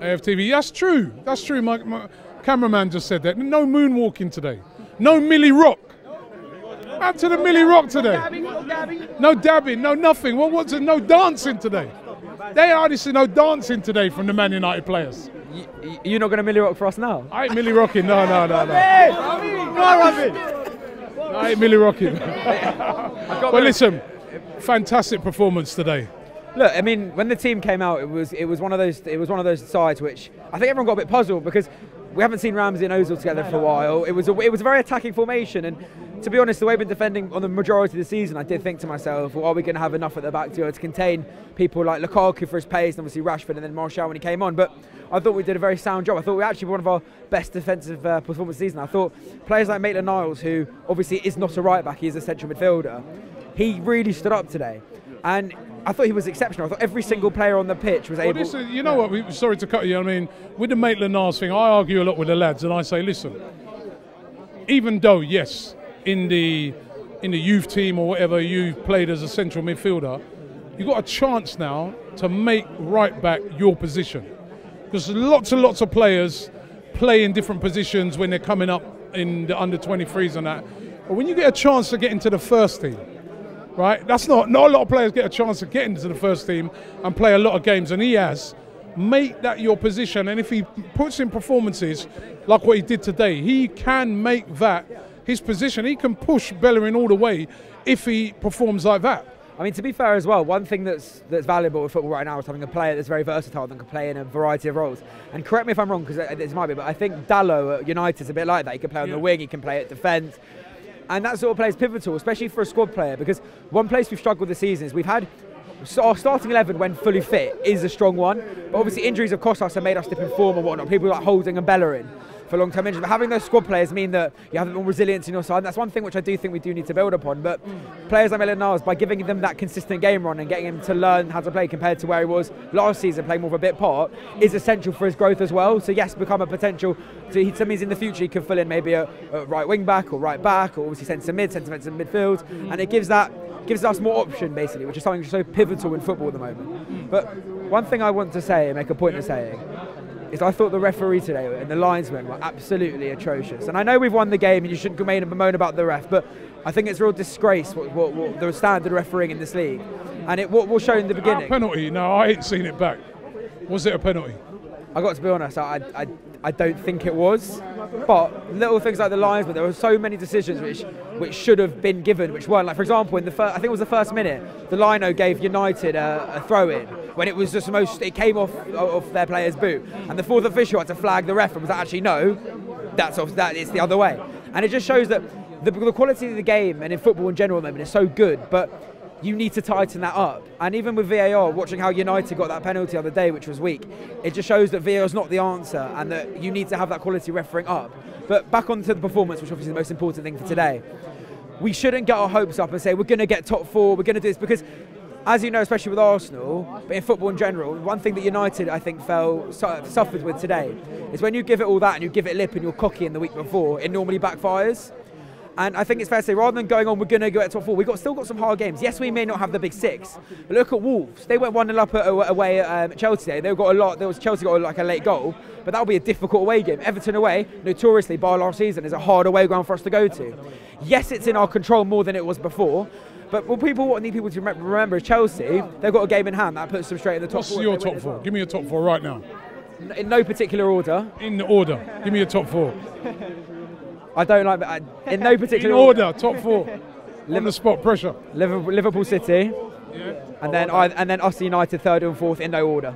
AFTV. That's true. That's true. My, my cameraman just said that. No moonwalking today. No Milly Rock. Out to the Milly Rock today. No dabbing. No nothing. Well, what's it? No dancing today. They hardly see no dancing today from the Man United players. Y- you're not going to Millie Rock for us now? I ain't Milly rocking. No, no, no, no. I ain't Milly rocking. Well, listen, fantastic performance today. Look, I mean, when the team came out, it was it was one of those it was one of those sides which I think everyone got a bit puzzled because we haven't seen Ramsey and Ozil together for a while. It was a, it was a very attacking formation, and to be honest, the way we've been defending on the majority of the season, I did think to myself, well, are we going to have enough at the back to, to contain people like Lukaku for his pace, and obviously Rashford, and then Martial when he came on. But I thought we did a very sound job. I thought we actually were one of our best defensive uh, performances season. I thought players like Maitland Niles, who obviously is not a right back, he is a central midfielder, he really stood up today, and I thought he was exceptional. I thought every single player on the pitch was Well, able. is, you know what? We, sorry to cut you. I mean, with the Maitland Niles thing, I argue a lot with the lads, and I say, listen, even though yes, in the in the youth team or whatever you've played as a central midfielder, you've got a chance now to make right back your position because lots and lots of players play in different positions when they're coming up in the under 23s and that. But when you get a chance to get into the first team, right? That's not not a lot of players get a chance to get into the first team and play a lot of games, and he has. Make that your position, and if he puts in performances like what he did today, he can make that his position. He can push Bellerin all the way if he performs like that. I mean, to be fair as well, one thing that's that's valuable with football right now is having a player that's very versatile and can play in a variety of roles. And correct me if I'm wrong, because this might be, but I think Dalot at United is a bit like that. He can play on Yeah. the wing, he can play at defence, and that sort of play is pivotal, especially for a squad player. Because one place we've struggled this season is we've had our starting eleven when fully fit is a strong one, but obviously injuries have cost us and made us dip in form and whatnot. People like Holding and Bellerin for long-term injuries. But having those squad players mean that you have more resilience in your side. And that's one thing which I do think we do need to build upon. But players like Niles, by giving them that consistent game run and getting him to learn how to play compared to where he was last season, playing more of a bit part, is essential for his growth as well. So yes, become a potential. So he means in the future he could fill in maybe a, a right wing back or right back or obviously centre mid, centre defensive midfield, and it gives that gives us more option basically, which is something so pivotal in football at the moment. But one thing I want to say and make a point of saying is I thought the referee today and the linesmen were absolutely atrocious. And I know we've won the game and you shouldn't complain and bemoan about the ref, but I think it's a real disgrace what, what, what the standard refereeing in this league. And it what was shown in the A beginning. penalty? No, I ain't seen it back. Was it a penalty? I got to be honest, I, I, I don't think it was. But little things like the lines, but there were so many decisions which which should have been given, which weren't. Like for example, in the first, I think it was the first minute, the lino gave United a, a throw in when it was just the most. It came off of their player's boot, and the fourth official had to flag the ref and was like, actually no, that's off. That it's the other way, and it just shows that the, the quality of the game and in football in general at the moment is so good, but you need to tighten that up. And even with VAR, watching how United got that penalty the other day, which was weak, it just shows that VAR is not the answer and that you need to have that quality refereeing up. But back onto the performance, which obviously is the most important thing for today. We shouldn't get our hopes up and say we're going to get top four, we're going to do this because. As you know, especially with Arsenal, but in football in general, one thing that United I think fell suffered with today is when you give it all that and you give it lip and you're cocky in the week before, it normally backfires. And I think it's fair to say, rather than going on, we're going to go at top four. We've got still got some hard games. Yes, we may not have the big six, but look at Wolves. They went one 0 up at, away at um, Chelsea. Today. They've got a lot. There was Chelsea got like a late goal, but that'll be a difficult away game. Everton away, notoriously by last season, is a hard away ground for us to go to. Yes, it's in our control more than it was before. But what people what need people to remember is Chelsea. They've got a game in hand that puts them straight in the top What's four. your they top four? well. Give me your top four right now. In no particular order. In the order. Give me your top four. I don't like. I, in no In particular order, top four. On the spot, pressure. Liverpool, Liverpool City, and then I, and then us United third and fourth in no order.